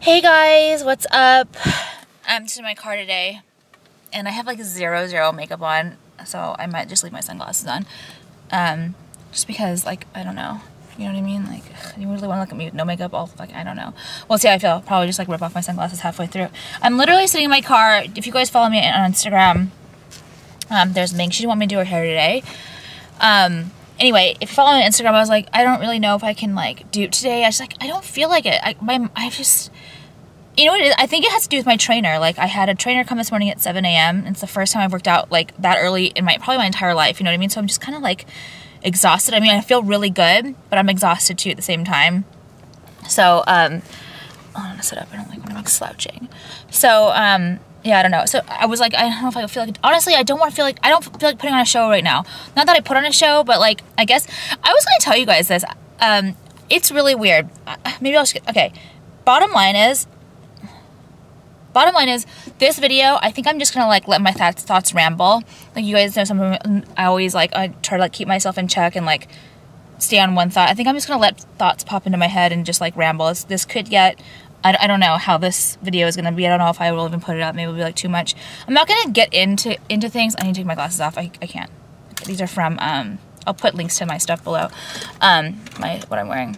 Hey guys, what's up? I'm just in my car today and I have like zero zero makeup on so I might just leave my sunglasses on. Um, just because like I don't know. You know what I mean? Like you really want to look at me with no makeup? All like I don't know. We'll see how I feel. Probably just like rip off my sunglasses halfway through. I'm literally sitting in my car. If you guys follow me on Instagram um, there's Ming. She didn't want me to do her hair today. Um, anyway, if you follow me on Instagram, I was like, I don't really know if I can like do it today. I was like, I don't feel like it. I my I just you know what it is? I think it has to do with my trainer. Like I had a trainer come this morning at 7 a.m. It's the first time I've worked out like that early in my probably my entire life. You know what I mean? So I'm just kind of like exhausted. I mean, I feel really good, but I'm exhausted too at the same time. So um, oh, I'm gonna sit up. I don't like when I'm slouching. So um, yeah, I don't know. So I was like, I don't know if I feel like. Honestly, I don't want to feel like I don't feel like putting on a show right now. Not that I put on a show, but like I guess I was gonna tell you guys this. Um, it's really weird. Maybe I'll just okay. Bottom line is, bottom line is this video i think i'm just gonna like let my thoughts thoughts ramble like you guys know some i always like i try to like keep myself in check and like stay on one thought i think i'm just gonna let thoughts pop into my head and just like ramble this could get I, I don't know how this video is gonna be. I don't know if i will even put it up. Maybe it'll be like too much. I'm not gonna get into into things. I need to take my glasses off. I, I can't. These are from um i'll put links to my stuff below. Um my what i'm wearing.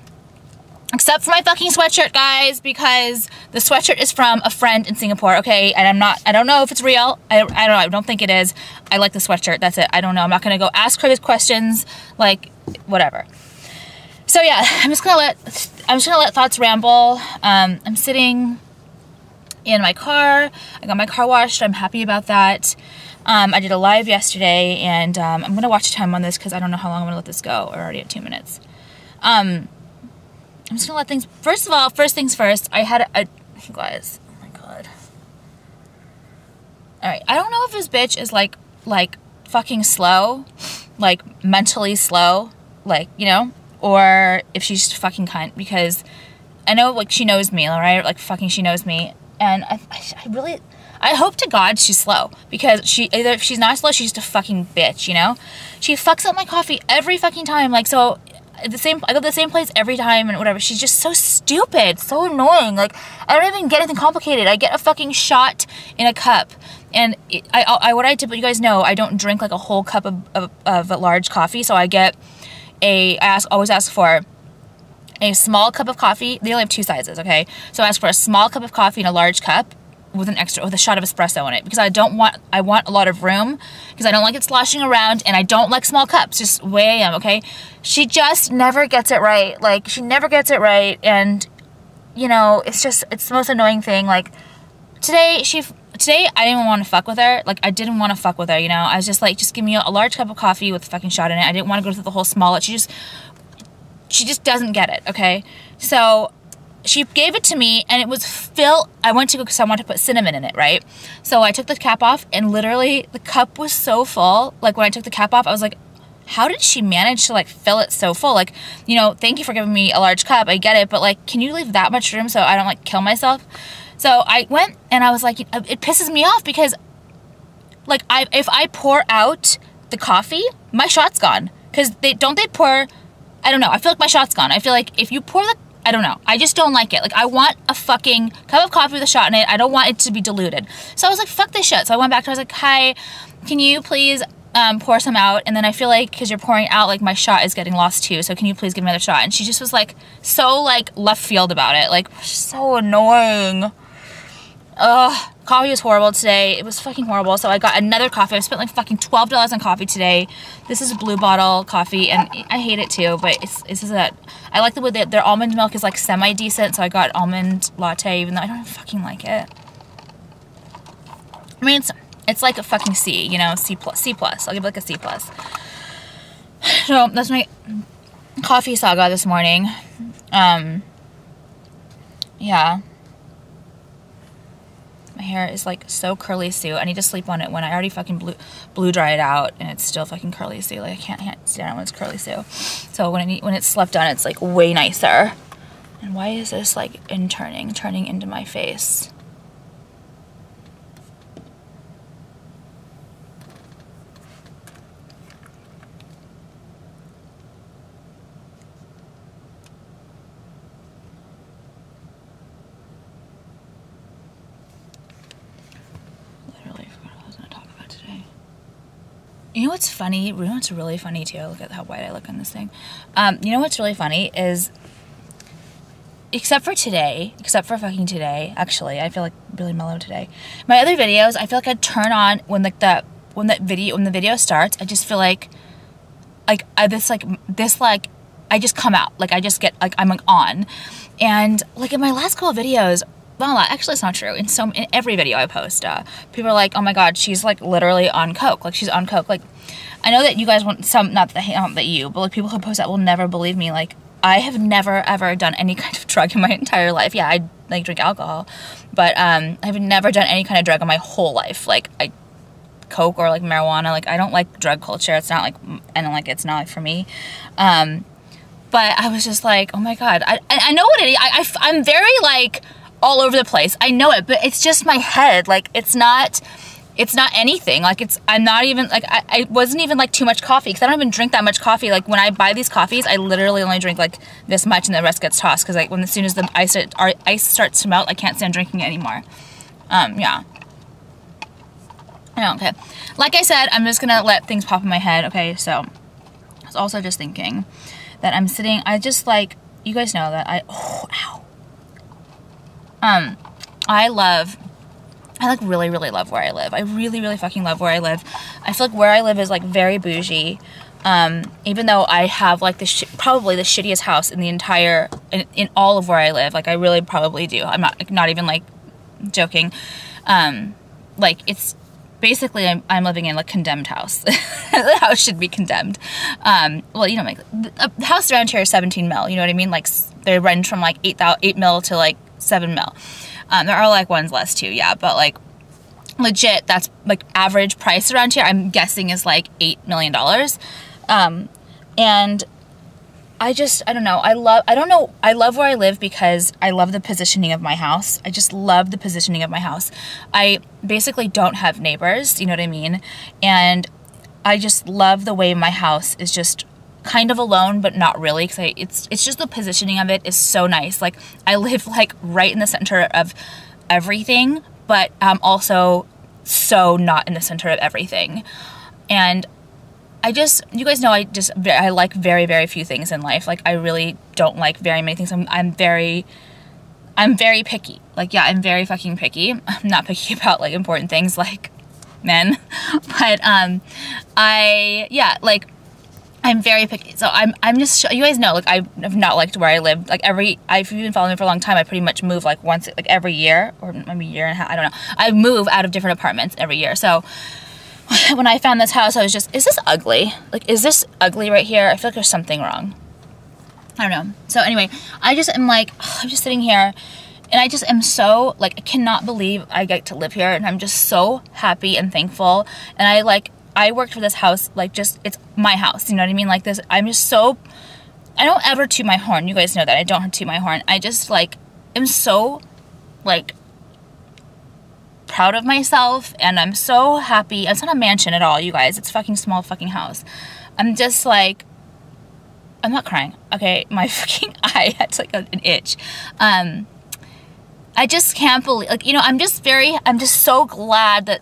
Except for my fucking sweatshirt guys because the sweatshirt is from a friend in Singapore okay? And I'm not I don't know if it's real. I, I don't know. I don't think it is. I like the sweatshirt. That's it. I don't know. I'm not gonna go ask her questions. Like whatever so yeah I'm just gonna let I'm just gonna let thoughts ramble um, I'm sitting in my car I got my car washed I'm happy about that um, I did a live yesterday and um, I'm gonna watch time on this because I don't know how long I'm gonna let this go we're already at two minutes um, I'm just gonna let things. First of all, first things first. I had a, a guys. Oh my god. All right. I don't know if this bitch is like like fucking slow, like mentally slow, like you know, or if she's just fucking cunt because I know like she knows me, right? Like fucking she knows me, and I, I, I really. I hope to God she's slow because she either if she's not slow, she's just a fucking bitch, you know? She fucks up my coffee every fucking time. Like so the same I go to the same place every time and whatever. She's just so stupid, so annoying. Like I don't even get anything complicated. I get a fucking shot in a cup. And it, I, I, what I did, but you guys know, I don't drink like a whole cup of, of, of a large coffee. So I get a, I ask, always ask for a small cup of coffee. They only have two sizes, okay? So I ask for a small cup of coffee in a large cup with an extra with a shot of espresso in it because I don't want I want a lot of room because I don't like it sloshing around and I don't like small cups just way I am okay she just never gets it right like she never gets it right and you know it's just it's the most annoying thing like today she today I didn't want to fuck with her like I didn't want to fuck with her you know I was just like just give me a, large cup of coffee with a fucking shot in it I didn't want to go through the whole small she just she just doesn't get it okay so she gave it to me and it was fill I went to go because I wanted to put cinnamon in it, right? So I took the cap off and literally the cup was so full. Like when I took the cap off, I was like, how did she manage to like fill it so full? Like, you know, thank you for giving me a large cup. I get it, but like, can you leave that much room so I don't like kill myself? So I went and I was like, it pisses me off because like I if I pour out the coffee, my shot's gone. Cause they don't they pour I don't know. I feel like my shot's gone. I feel like if you pour the I don't know. I just don't like it. Like, I want a fucking cup of coffee with a shot in it. I don't want it to be diluted. So I was like, fuck this shit. So I went back to her. I was like, hi, can you please um, pour some out? And then I feel like, because you're pouring out, like, my shot is getting lost too. So can you please give me another shot? And she just was like, so, like, left field about it. Like, so annoying. Ugh. Coffee was horrible today. It was fucking horrible. So I got another coffee. I spent like fucking $12 on coffee today. This is a blue bottle coffee and I hate it too, but it's, this is a, I like the way that their almond milk is like semi-decent. So I got almond latte even though I don't fucking like it. I mean, it's, it's like a fucking C, you know, C plus, C plus. I'll give it like a C plus. So that's my coffee saga this morning. Um, yeah. My hair is like so curly Sue. I need to sleep on it when I already fucking blew, blew dry it out and it's still fucking curly Sue. Like I can't, can't stand it when it's curly Sue. So when, I need, when it's slept on, it's like way nicer. And why is this like in turning, turning into my face? You know what's funny? You know what's really funny too? Look at how white I look on this thing. Um, you know what's really funny is, except for today, except for fucking today, actually, I feel like really mellow today. My other videos, I feel like I turn on when like the when that video when the video starts, I just feel like like I, this like this like I just come out like I just get like I'm like on, and like in my last couple videos. Well, actually, it's not true. In so in every video I post, uh, people are like, "Oh my god, she's like literally on coke. Like she's on coke." Like, I know that you guys want some, not that not that you, but like people who post that will never believe me. Like, I have never ever done any kind of drug in my entire life. Yeah, I like drink alcohol, but um, I've never done any kind of drug in my whole life. Like, I coke or like marijuana. Like I don't like drug culture. It's not like and like it's not like for me. Um, but I was just like, oh my god, I I know what it is. I, I I'm very like all over the place. I know it, but it's just my head. Like it's not it's not anything like it's i'm not even like i, I wasn't even like too much coffee because i don't even drink that much coffee like when i buy these coffees i literally only drink like this much and the rest gets tossed because like when as soon as the ice, ice starts to melt i can't stand drinking it anymore um yeah okay. Like I said, I'm just gonna let things pop in my head. Okay, so I was also just thinking that I'm sitting. I just like you guys know that I. Oh, ow. Um, I love. I like really, really love where I live. I really, really fucking love where I live. I feel like where I live is like very bougie. Um, even though I have like the probably the shittiest house in the entire in, in all of where I live. Like I really probably do. I'm not not even like joking. Um, like it's basically I'm, I'm living in a condemned house. the house should be condemned. Um, well, you know, like the house around here is 17 mil. You know what I mean? Like they rent from like 8, 8 mil to like 7 mil. Um, there are like ones less too, yeah, but like legit, that's like average price around here. I'm guessing is like eight million dollars. Um, and I just, I don't know. I love, I don't know. I love where I live because I love the positioning of my house. I just love the positioning of my house. I basically don't have neighbors, you know what I mean? And I just love the way my house is just kind of alone but not really because it's it's just the positioning of it is so nice like i live like right in the center of everything but i'm also so not in the center of everything and I just, you guys know, I just, I like very, very few things in life. Like, I really don't like very many things. I'm, I'm very, I'm very picky. Like, yeah, I'm very fucking picky. I'm not picky about, like, important things like men. but, um, I, yeah, like, I'm very picky. So I'm, I'm just, you guys know, like, I have not liked where I live. Like, every, if you've been following me for a long time, I pretty much move, like, once, like, every year, or maybe a year and a half, I don't know. I move out of different apartments every year. So, when I found this house, I was just, is this ugly? Like, is this ugly right here? I feel like there's something wrong. I don't know. So anyway, I just am like, I'm just sitting here and I just am so, like, I cannot believe I get to live here and I'm just so happy and thankful. And I, like, I worked for this house, like, just, it's my house, you know what I mean? Like, this, I'm just so, I don't ever toot my horn. You guys know that. I don't toot my horn. I just, like, am so, like, proud of myself and I'm so happy. It's not a mansion at all, you guys. It's fucking small fucking house. I'm just like, I'm not crying. Okay, my fucking eye had like an itch. Um, I just can't believe, like, you know, I'm just very, I'm just so glad that,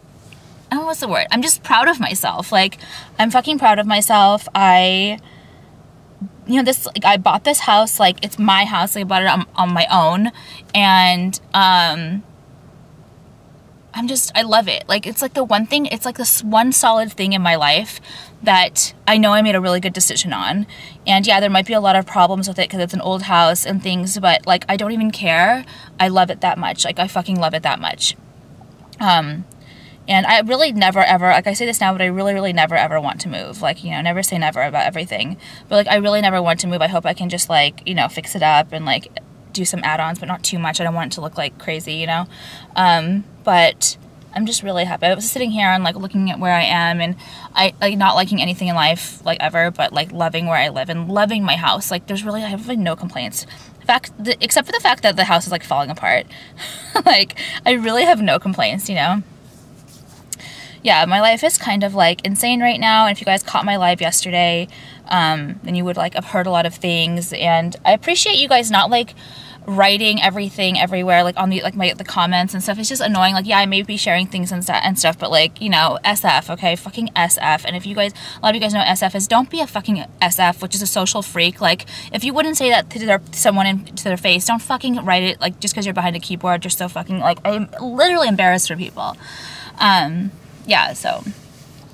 what's the word? I'm just proud of myself. Like, I'm fucking proud of myself. I, you know, this, like, I bought this house, like, it's my house. Like, I bought it on, on my own. And, um, I'm just, I love it. Like, it's like the one thing, it's like this one solid thing in my life that I know I made a really good decision on. And yeah, there might be a lot of problems with it because it's an old house and things, but like, I don't even care. I love it that much. Like, I fucking love it that much. Um, and I really never ever, like I say this now, but I really, really never ever want to move. Like, you know, never say never about everything. But like, I really never want to move. I hope I can just like, you know, fix it up and like do some add-ons, but not too much. I don't want it to look like crazy, you know? Um, but I'm just really happy. I was sitting here and like looking at where I am and I like not liking anything in life like ever, but like loving where I live and loving my house. Like there's really I have like, no complaints. In fact, the, except for the fact that the house is like falling apart. like I really have no complaints, you know. Yeah, my life is kind of like insane right now. And if you guys caught my live yesterday, um, then you would like have heard a lot of things. And I appreciate you guys not like writing everything everywhere, like on the like my the comments and stuff. It's just annoying. Like, yeah, I may be sharing things and stuff and stuff, but like, you know, SF, okay, fucking SF. And if you guys, a lot of you guys know SF is, don't be a fucking SF, which is a social freak. Like, if you wouldn't say that to their someone in, to their face, don't fucking write it like just because you're behind a keyboard. You're so fucking like I'm literally embarrassed for people. Um, yeah, so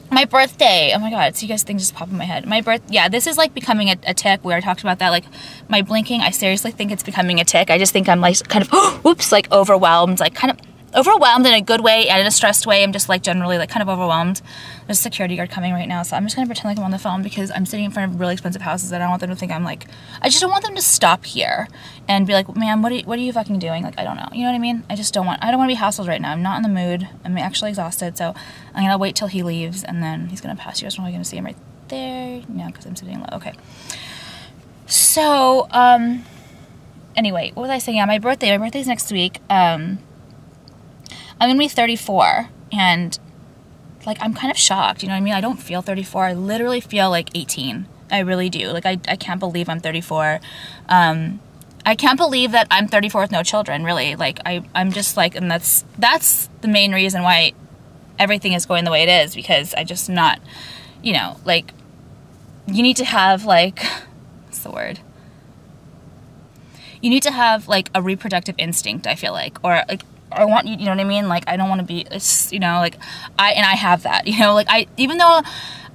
my birthday oh my god so you guys things just pop in my head. My birth yeah this is like becoming a, a tick. We already talked about that like my blinking i seriously think it's becoming a tick. I just think i'm like kind of whoops like overwhelmed like kind of overwhelmed in a good way and in a stressed way i'm just like generally like kind of overwhelmed there's a security guard coming right now, so I'm just gonna pretend like I'm on the phone because I'm sitting in front of really expensive houses and I don't want them to think I'm like, I just don't want them to stop here and be like, man, what are you, what are you fucking doing? Like, I don't know. You know what I mean? I just don't want, I don't want to be hassled right now. I'm not in the mood. I'm actually exhausted, so I'm gonna wait till he leaves and then he's gonna pass you. I'm probably gonna see him right there. No, because I'm sitting low. Okay. So, um, anyway, what was I saying? Yeah, my birthday. My birthday's next week. Um, I'm gonna be 34 and like I'm kind of shocked, you know what I mean? I don't feel 34. I literally feel like 18. I really do. Like I, I can't believe I'm 34. Um, I can't believe that I'm 34 with no children, really. Like I, I'm just like, and that's, that's the main reason why everything is going the way it is because I just not, you know, like you need to have like, what's the word? You need to have like a reproductive instinct, I feel like, or like I want you, you know what I mean? Like, I don't want to be, it's, you know, like, I, and I have that, you know, like, I, even though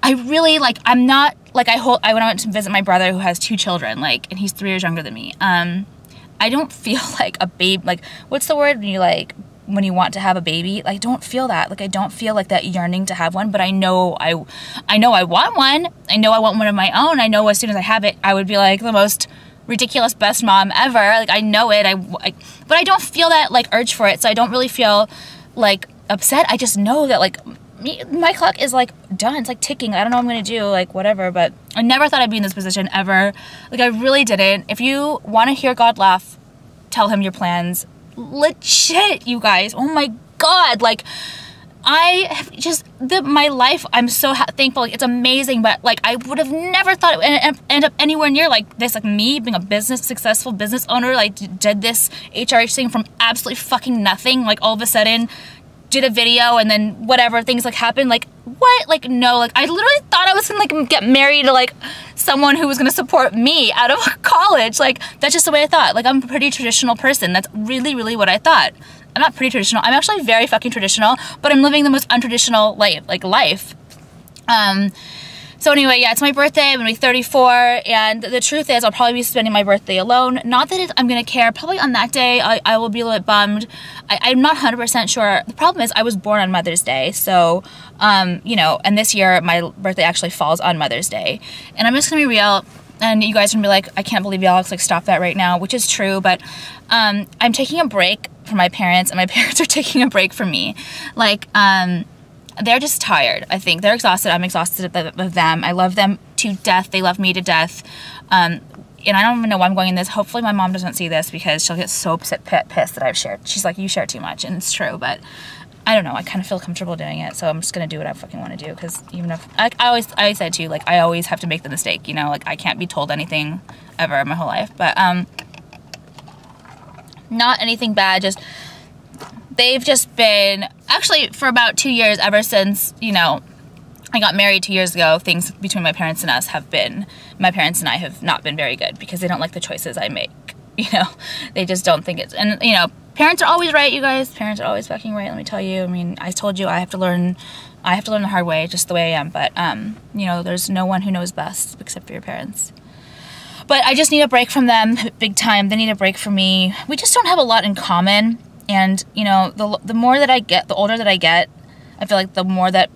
I really, like, I'm not, like, I hold, I went to visit my brother who has two children, like, and he's three years younger than me. Um, I don't feel like a babe, like, what's the word when you, like, when you want to have a baby like I don't feel that like i don't feel like that yearning to have one but i know i i know i want one i know i want one of my own i know as soon as i have it i would be like the most ridiculous best mom ever. Like I know it. I, I but I don't feel that like urge for it. So I don't really feel like upset. I just know that like me, my clock is like done. It's like ticking. I don't know what I'm gonna do. Like whatever. But I never thought I'd be in this position ever. Like I really didn't. If you want to hear God laugh, tell him your plans. Legit, you guys. Oh my god. Like I have just the my life. I'm so thankful. Like, it's amazing, but like I would have never thought it would end up anywhere near like this. Like me being a business successful business owner, like did this HRH thing from absolutely fucking nothing. Like all of a sudden, did a video and then whatever things like happened. Like what? Like no. Like I literally thought I was gonna like get married to like someone who was gonna support me out of college. Like that's just the way I thought. Like I'm a pretty traditional person. That's really really what I thought. I'm not pretty traditional. I'm actually very fucking traditional, but I'm living the most untraditional life, like life. Um, so anyway, yeah, it's my birthday. I'm gonna be 34, and the truth is, I'll probably be spending my birthday alone. Not that I'm gonna care. Probably on that day, I, I will be a little bit bummed. I, am not 100% sure. The problem is, I was born on Mother's Day, so um, you know, and this year my birthday actually falls on Mother's Day, and I'm just gonna be real. And you guys are gonna be like, I can't believe y'all Like, stop that right now, which is true. But um, I'm taking a break from my parents and my parents are taking a break from me. Like, um, they're just tired, I think. They're exhausted. I'm exhausted of them. I love them to death. They love me to death. Um, and I don't even know why I'm going in this. Hopefully my mom doesn't see this because she'll get so pissed that I've shared. She's like, you share too much. And it's true, but I don't know. I kind of feel comfortable doing it. So I'm just to do what I fucking want to do. Because even if, I, I always, I said to you, like, I always have to make the mistake, you know? Like, I can't be told anything ever in my whole life. But, um, not anything bad, just they've just been actually for about two years ever since you know I got married two years ago things between my parents and us have been my parents and I have not been very good because they don't like the choices I make you know they just don't think it's and you know parents are always right you guys parents are always fucking right let me tell you I mean I told you I have to learn I have to learn the hard way just the way I am but um you know there's no one who knows best except for your parents but I just need a break from them big time. They need a break from me. We just don't have a lot in common. And, you know, the, the more that I get, the older that I get, I feel like the more that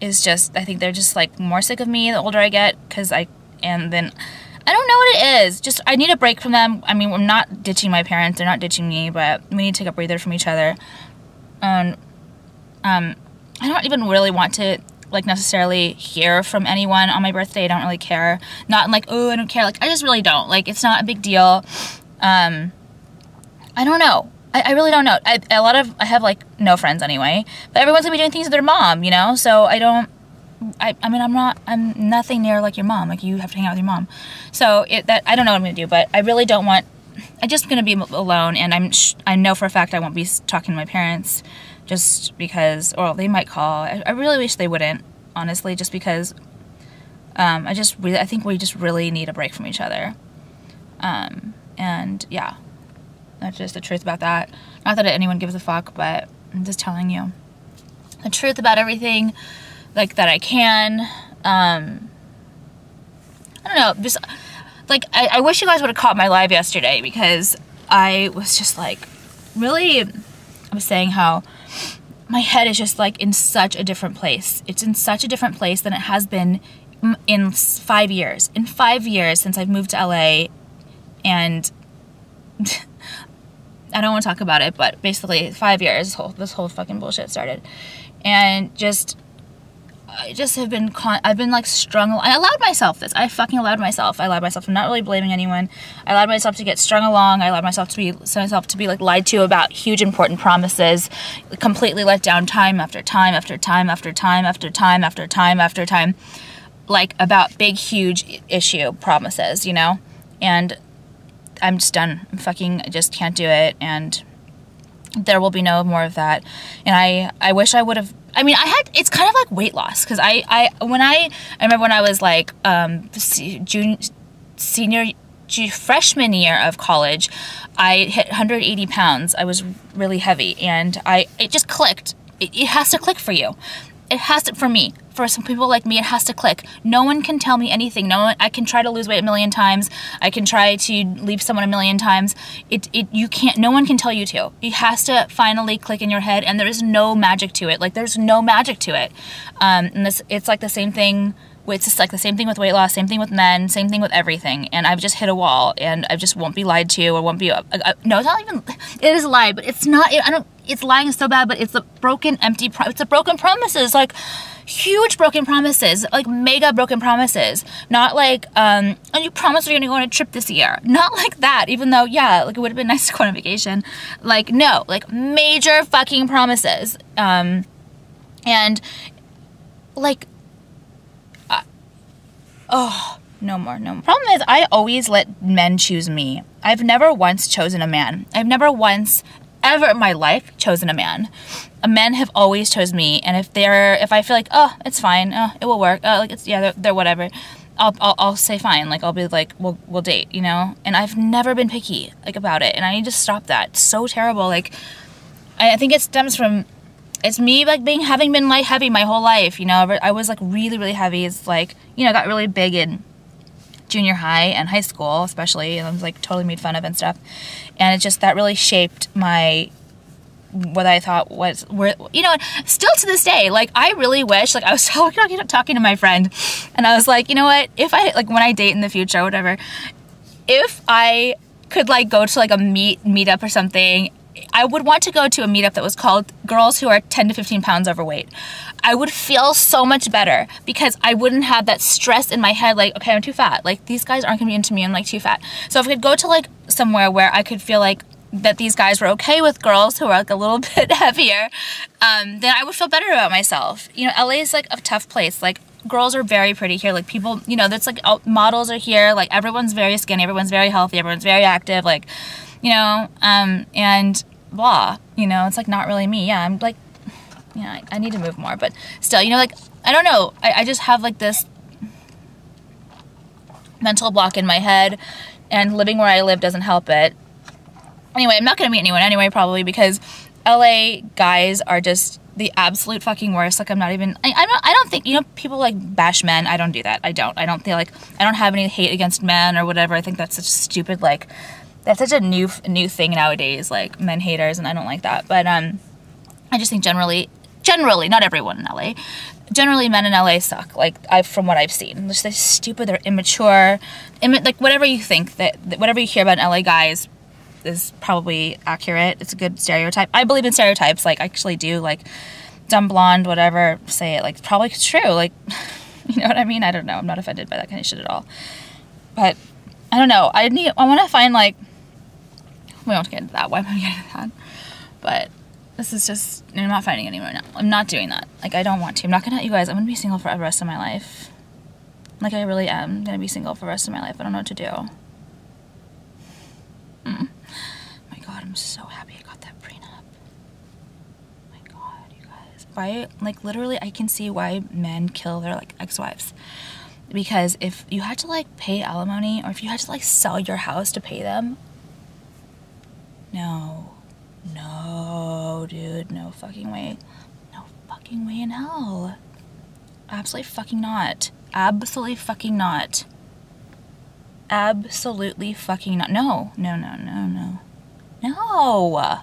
is just, I think they're just like more sick of me the older I get. Because I, and then, I don't know what it is. Just, I need a break from them. I mean, I'm not ditching my parents. They're not ditching me. But we need to take a breather from each other. And, um, I don't even really want to like necessarily hear from anyone on my birthday. I don't really care. Not like, oh, I don't care. Like, I just really don't. Like, it's not a big deal. Um, I don't know. I, I really don't know. I, a lot of, I have like no friends anyway, but everyone's gonna be doing things with their mom, you know? So I don't, I, I mean, I'm not, I'm nothing near like your mom. Like, you have to hang out with your mom. So it, that, I don't know what I'm gonna do, but I really don't want I'm just gonna be alone, and I'm I know for a fact I won't be talking to my parents, just because, or they might call. I, I really wish they wouldn't, honestly, just because. Um, I just really, I think we just really need a break from each other. Um, and yeah, that's just the truth about that. Not that anyone gives a fuck, but I'm just telling you the truth about everything, like that I can. Um, I don't know, just like I, I wish you guys would have caught my live yesterday because I was just like really. I was saying how my head is just like in such a different place. It's in such a different place than it has been in five years. In five years since I've moved to LA, and I don't want to talk about it, but basically five years this whole, this whole fucking bullshit started, and just I just have been con- I've been like strung. I allowed myself this. I fucking allowed myself. I allowed myself. I'm not really blaming anyone. I allowed myself to get strung along. I allowed myself to be myself to be like lied to about huge important promises, completely let down time after time after time after time after time after time after time, like about big huge issue promises, you know, and I'm just done. I'm fucking I just can't do it and there will be no more of that. And I I wish I would have I mean, I had it's kind of like weight loss cuz I I when I I remember when I was like um junior senior freshman year of college, I hit 180 pounds. I was really heavy and I it just clicked. It, it has to click for you. It has to for me. For some people like me, it has to click. No one can tell me anything. No one. I can try to lose weight a million times. I can try to leave someone a million times. It. It. You can't. No one can tell you to. It has to finally click in your head, and there is no magic to it. Like there's no magic to it. Um, and this. It's like the same thing. It's just like the same thing with weight loss, same thing with men, same thing with everything. And I've just hit a wall, and I just won't be lied to, or won't be. Uh, uh, no, it's not even. It is a lie, but it's not. I don't. It's lying so bad, but it's a broken, empty. It's a broken promises, like huge broken promises, like mega broken promises. Not like, um, and you promised you're gonna go on a trip this year. Not like that. Even though, yeah, like it would have been nice to go on a vacation. Like no, like major fucking promises. Um, and like Oh, no more, no more. Problem is, I always let men choose me. I've never once chosen a man. I've never once, ever in my life, chosen a man. Men have always chosen me, and if they're, if I feel like, oh, it's fine, oh, it will work, oh, like it's yeah, they're, they're whatever. I'll, I'll, I'll say fine, like I'll be like, we'll, we'll date, you know. And I've never been picky like about it, and I need to stop that. It's so terrible. Like, I I think it stems from it's me like being having been light heavy my whole life you know i was like really really heavy it's like you know got really big in junior high and high school especially and i was like totally made fun of and stuff. And it just that really shaped my what i thought was where you know still to this day like i really wish like i was talking, talking to my friend and i was like you know what? If i like when i date in the future whatever if i could like go to like a meet meetup or something I would want to go to a meetup that was called Girls Who Are 10 to 15 Pounds Overweight. I would feel so much better because I wouldn't have that stress in my head like, okay, I'm too fat. Like, these guys aren't gonna be into me, I'm like too fat. So if I could go to like somewhere where I could feel like that these guys were okay with girls who are like a little bit heavier, um, then I would feel better about myself. You know, LA is like a tough place. Like, girls are very pretty here. Like, people, you know, that's like models are here. Like, everyone's very skinny, everyone's very healthy, everyone's very active. Like, you know, um, and blah, you know, it's like not really me. Yeah, I'm like, yeah, I, I need to move more, but still, you know, like, I don't know. I, I just have like this mental block in my head, and living where I live doesn't help it. Anyway, I'm not gonna meet anyone anyway, probably because LA guys are just the absolute fucking worst. Like I'm not even. I, I don't. I don't think you know people like bash men. I don't do that. I don't. I don't feel like I don't have any hate against men or whatever. I think that's such stupid. Like that's such a new new thing nowadays. Like men haters, and I don't like that. But um, I just think generally, generally, not everyone in LA. Generally, men in LA suck. Like I, from what I've seen, they're stupid. They're immature. Imma- like whatever you think that, that whatever you hear about LA guys is probably accurate. It's a good stereotype. I believe in stereotypes. Like I actually do. Like dumb blonde, whatever. Say it. Like probably true. Like you know what I mean. I don't know. I'm not offended by that kind of shit at all. But I don't know. I need. I want to find like. We won't get into that. Why am I getting into that? But this is just. I'm not fighting anyone now. I'm not doing that. Like I don't want to. I'm not gonna. You guys. I'm gonna be single for the rest of my life. Like I really am gonna be single for the rest of my life. I don't know what to do. Mm. My God, I'm so happy I got that prenup. My god, you guys. Why, like, literally, I can see why men kill their, like, ex wives. Because if you had to, like, pay alimony or if you had to, like, sell your house to pay them, no. No, dude. No fucking way. No fucking way in hell. Absolutely fucking not. Absolutely fucking not. Absolutely fucking not. No, no, no, no, no. No!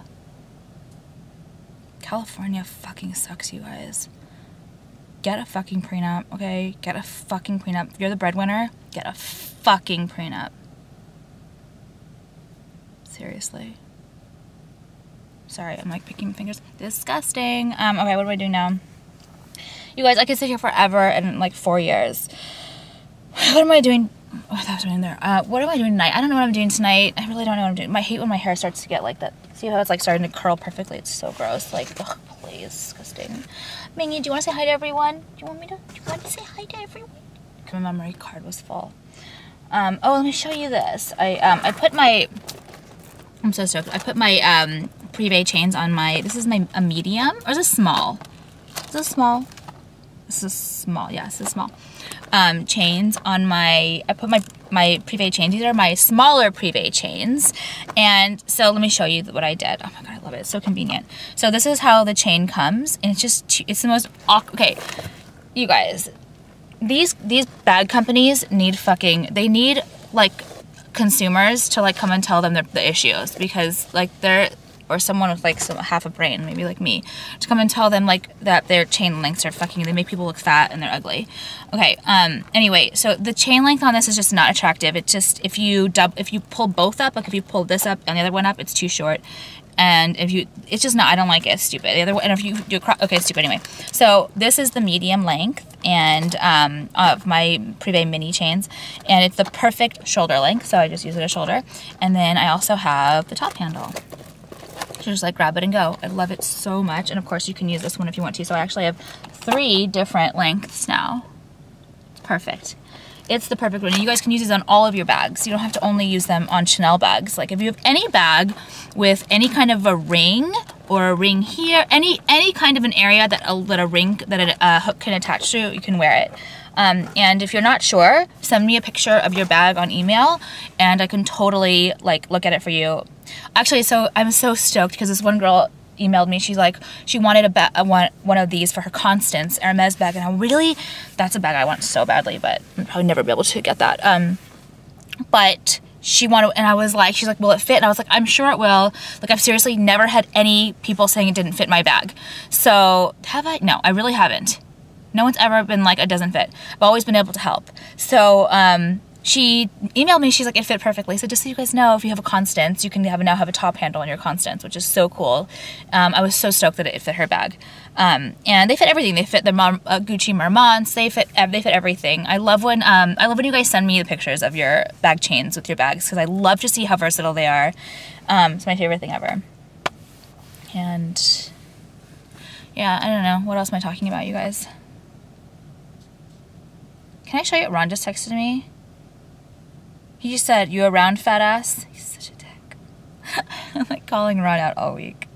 California fucking sucks, you guys. Get a fucking prenup, okay? Get a fucking prenup. If you're the breadwinner, get a fucking prenup. Seriously. Sorry, I'm like picking my fingers. Disgusting. Um, okay, what do I do now? You guys, I could sit here forever and like four years. What am I doing? Oh, that was in there. Uh, what am I doing tonight? I don't know what I'm doing tonight. I really don't know what I'm doing. I hate when my hair starts to get like that. See how it's like starting to curl perfectly? It's so gross. Like, ugh, please, disgusting. Mingy, do you want to say hi to everyone? Do you want me to? Do you want to say hi to everyone? My memory card was full. Um, oh, let me show you this. I um, I put my. I'm so stoked. I put my um, Privé chains on my. This is my a medium or is this small? Is this small? This is small. Yes, this is small um, chains on my, I put my, my Privé chains. These are my smaller Privé chains. And so let me show you what I did. Oh my God, I love it. It's so convenient. So this is how the chain comes. And it's just, it's the most, okay, you guys, these, these bag companies need fucking, they need like consumers to like come and tell them the, the issues because like they're or someone with like some half a brain, maybe like me, to come and tell them like that their chain lengths are fucking. They make people look fat and they're ugly. Okay. Um. Anyway, so the chain length on this is just not attractive. It's just if you dub if you pull both up, like if you pull this up and the other one up, it's too short. And if you, it's just not. I don't like it. It's stupid. The other one, and if you do, okay, it's stupid anyway. So this is the medium length and um, of my Privé mini chains, and it's the perfect shoulder length. So I just use it as shoulder, and then I also have the top handle just like grab it and go. I love it so much. And of course you can use this one if you want to. So I actually have three different lengths now. Perfect. It's the perfect one. And you guys can use these on all of your bags. You don't have to only use them on Chanel bags. Like if you have any bag with any kind of a ring or a ring here, any any kind of an area that a, that a ring, that a, a hook can attach to, you can wear it. Um, and if you're not sure, send me a picture of your bag on email and I can totally like look at it for you. Actually, so I'm so stoked because this one girl emailed me. She's like, she wanted a, ba- a one, one of these for her Constance Hermes bag. And I'm really, that's a bag I want so badly, but I'll probably never be able to get that. Um, but she wanted, and I was like, she's like, will it fit? And I was like, I'm sure it will. Like, I've seriously never had any people saying it didn't fit my bag. So, have I? No, I really haven't. No one's ever been like, it doesn't fit. I've always been able to help. So, um, she emailed me, she's like, it fit perfectly. So just so you guys know, if you have a Constance, you can have now have a top handle on your Constance, which is so cool. Um, I was so stoked that it fit her bag. Um, and they fit everything. They fit the Mar- uh, Gucci Marmonts. They fit they fit everything. I love when um, I love when you guys send me the pictures of your bag chains with your bags because I love to see how versatile they are. Um, it's my favorite thing ever. And yeah, I don't know. What else am I talking about, you guys? Can I show you Ron just texted me? He just said, You around, fat ass? He's such a dick. I'm like calling Ron out all week.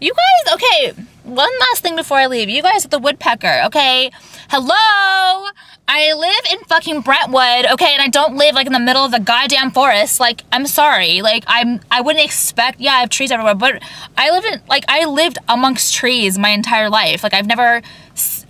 You guys, okay, one last thing before I leave. You guys at the woodpecker, okay? Hello? I live in fucking Brentwood, okay, and I don't live like in the middle of the goddamn forest. Like, I'm sorry. Like, I'm I wouldn't expect yeah, I have trees everywhere, but I live in like I lived amongst trees my entire life. Like I've never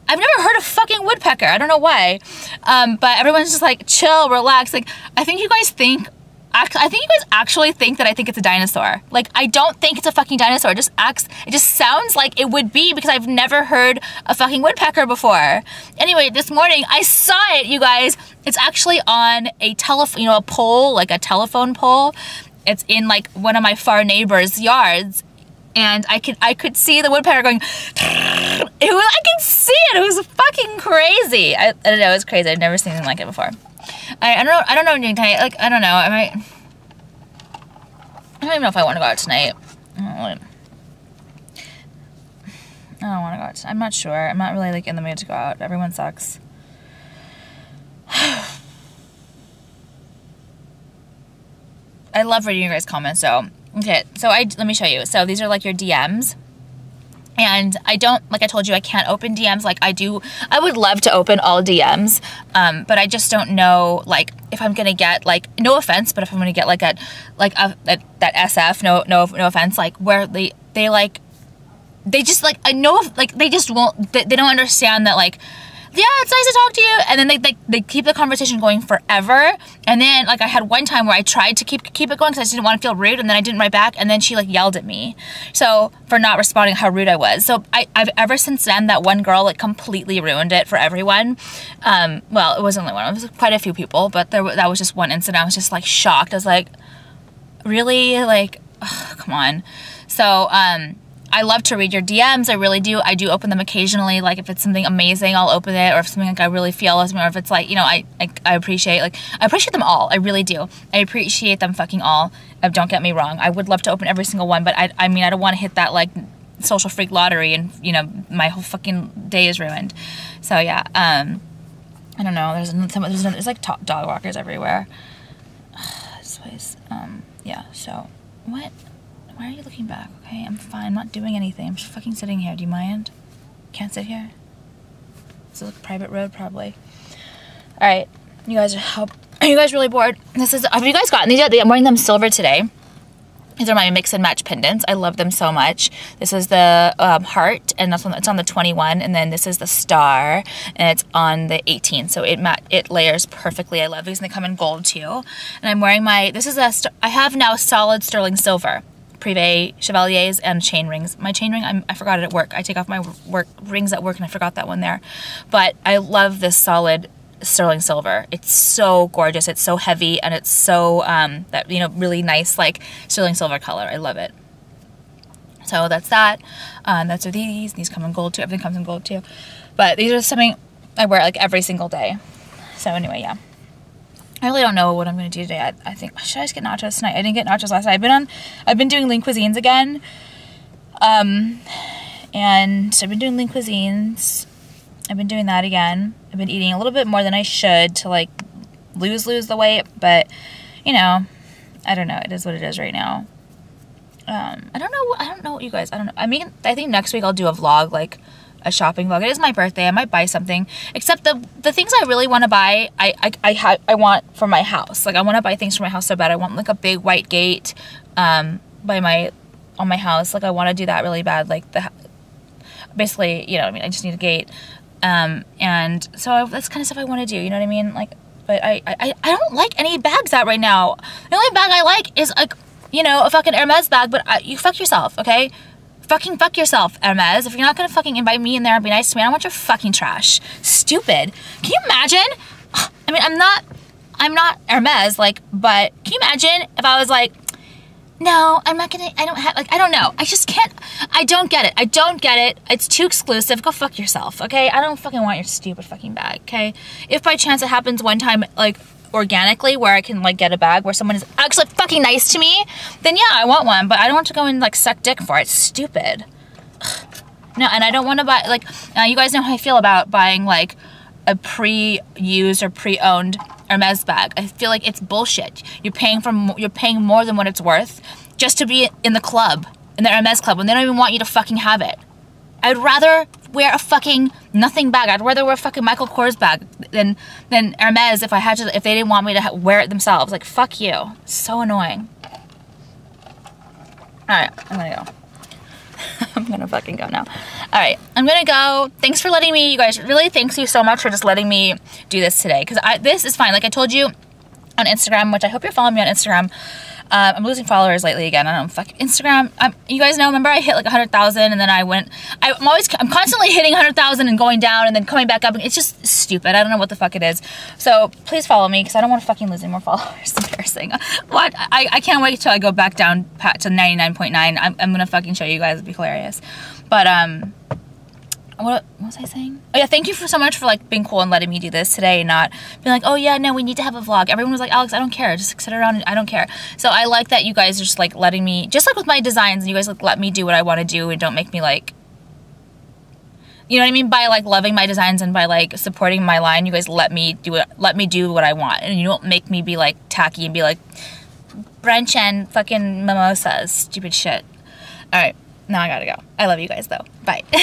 I've never heard a fucking woodpecker. I don't know why. Um, but everyone's just like chill, relax. Like I think you guys think I think you guys actually think that I think it's a dinosaur. Like, I don't think it's a fucking dinosaur. It just acts, it just sounds like it would be because I've never heard a fucking woodpecker before. Anyway, this morning I saw it, you guys. It's actually on a telephone, you know, a pole, like a telephone pole. It's in like one of my far neighbors' yards. And I could I could see the woodpecker going. It was, I can see it. It was fucking crazy. I, I don't know. It was crazy. I've never seen anything like it before. I, I don't know. I don't know doing tonight. Like I don't know. I might. I don't even know if I want to go out tonight. I I don't want to go out. I'm not sure. I'm not really like in the mood to go out. Everyone sucks. I love reading your guys' comments. So, okay, so I let me show you. So these are like your DMs. And I don't, like I told you, I can't open DMs. Like I do, I would love to open all DMs, um, but I just don't know, like, if I'm gonna get, like, no offense, but if I'm gonna get like a, like a, a that SF, no, no, no offense, like where they, they like, they just like, I know, like they just won't, they, they don't understand that like yeah, it's nice to talk to you. And then they, they, they keep the conversation going forever. And then like I had one time where I tried to keep keep it going because I didn't want to feel rude. And then I didn't write back. And then she like yelled at me. So for not responding how rude I was. So I, I've ever since then that one girl like completely ruined it for everyone. Um, well, it wasn't only one. It was quite a few people. But there that was just one incident. I was just like shocked. I was like, really? Like, ugh, come on. So um I love to read your DMs. I really do. I do open them occasionally. Like if it's something amazing, I'll open it, or if something like I really feel, or if it's like you know, I, I I appreciate like I appreciate them all. I really do. I appreciate them fucking all. Uh, don't get me wrong. I would love to open every single one, but I I mean I don't want to hit that like social freak lottery and you know my whole fucking day is ruined. So yeah, um, I don't know. There's there's, there's like dog walkers everywhere. this place, um, yeah. So what? Why are you looking back? Okay, I'm fine. I'm not doing anything. I'm just fucking sitting here. Do you mind? Can't sit here? Is a private road, probably. All right. You guys are, help. are you guys really bored? This is, have you guys gotten these yet? I'm wearing them silver today. These are my mix and match pendants. I love them so much. This is the um, heart, and that's on, it's on the 21, and then this is the star, and it's on the 18. So it it layers perfectly. I love these, and they come in gold too. And I'm wearing my. This is a. I have now solid sterling silver. Privé Chevalières and chain rings. My chain ring, I'm, i forgot it at work. I take off my work rings at work and I forgot that one there. But I love this solid sterling silver. It's so gorgeous. It's so heavy and it's so, um, that, you know, really nice, like sterling silver color. I love it. So that's that. Um, that's these. These come in gold too. Everything comes in gold too. But these are something I wear like every single day. So anyway, yeah. I really don't know what I'm gonna do today. I, I, think should I just get nachos tonight? I didn't get nachos last night. I've been on, I've been doing lean cuisines again, um, and I've been doing lean cuisines. I've been doing that again. I've been eating a little bit more than I should to like lose lose the weight, but you know, I don't know. It is what it is right now. Um, I don't know. I don't know what you guys. I don't know. I mean, I think next week I'll do a vlog like a shopping vlog. It is my birthday. I might buy something. Except the the things I really want to buy, I I I, I want for my house. Like I want to buy things for my house so bad. I want like a big white gate um by my on my house. Like I want to do that really bad. Like the basically, you know, I mean, I just need a gate. Um and so I, that's kind of stuff I want to do. You know what I mean? Like but I, I I don't like any bags out right now. The only bag I like is like you know a fucking Hermes bag. But I, you fuck yourself, okay? Fucking fuck yourself, Hermes. If you're not gonna fucking invite me in there and be nice to me, I don't want your fucking trash. Stupid. Can you imagine? I mean, I'm not, I'm not Hermes, like, but can you imagine if I was like, no, I'm not gonna, I don't have, like, I don't know. I just can't, I don't get it. I don't get it. It's too exclusive. Go fuck yourself, okay? I don't fucking want your stupid fucking bag, okay? If by chance it happens one time, like, organically where I can like get a bag where someone is actually fucking nice to me, then yeah, I want one. But I don't want to go and like suck dick for it. It's stupid. No, and I don't want to buy like uh, you guys know how I feel about buying like a pre-used or pre-owned Hermes bag. I feel like it's bullshit. You're paying for you're paying more than what it's worth just to be in the club, in the Hermes club, when they don't even want you to fucking have it. I'd rather wear a fucking nothing bag. I'd rather wear a fucking Michael Kors bag than than Hermes if I had to if they didn't want me to wear it themselves. Like fuck you. So annoying. All right, I'm gonna go. I'm gonna fucking go now. All right, I'm gonna go. Thanks for letting me, you guys. Really, thanks you so much for just letting me do this today. Cause I this is fine. Like I told you on Instagram, which I hope you're following me on Instagram. Uh, I'm losing followers lately again. I don't fuck Instagram. I'm, you guys know, remember I hit like 100,000 and then I went, I, am always, I'm constantly hitting 100,000 and going down and then coming back up. It's just stupid. I don't know what the fuck it is. So please follow me because I don't want to fucking lose any more followers. It's embarrassing. What? I, I can't wait till I go back down to 99.9. I'm, I'm going to fucking show you guys. It'll be hilarious. But, um, what, what, was I saying? Oh yeah, thank you for so much for like being cool and letting me do this today, not being like, oh yeah, no, we need to have a vlog. Everyone was like, Alex, I don't care, just sit around. I don't care. So I like that you guys are just like letting me, just like with my designs, and you guys like let me do what I want to do and don't make me like You know what I mean? By like loving my designs and by like supporting my line, you guys let me do it. Let me do what I want, and you don't make me be like tacky and be like brunch and fucking mimosas, stupid shit. All right, now I gotta go. I love you guys though. Bye.